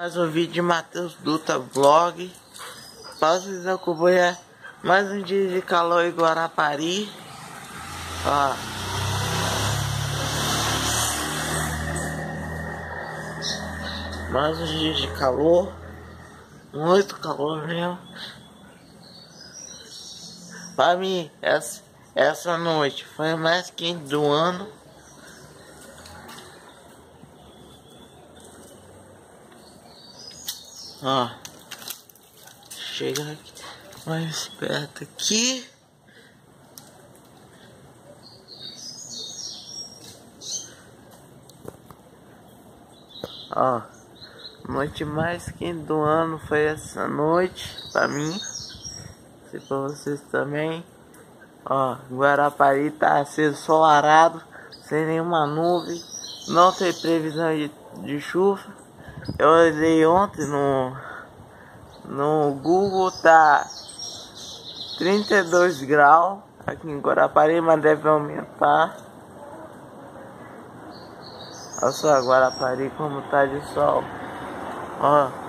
Mais um vídeo de Matheus Duta Vlog. Para vocês acompanhar mais um dia de calor em Guarapari. Ó. Mais um dia de calor. Muito calor mesmo. Para mim, essa, essa noite foi a mais quente do ano. Ó. Chega mais perto aqui. Ó. Noite mais quente do ano foi essa noite pra mim. Se pra vocês também. Ó, Guarapari tá ensolarado, sem nenhuma nuvem. Não tem previsão de, de chuva. Eu olhei ontem no, no Google, tá 32 graus aqui em Guarapari, mas deve aumentar. Olha só Guarapari como tá de sol. Ó.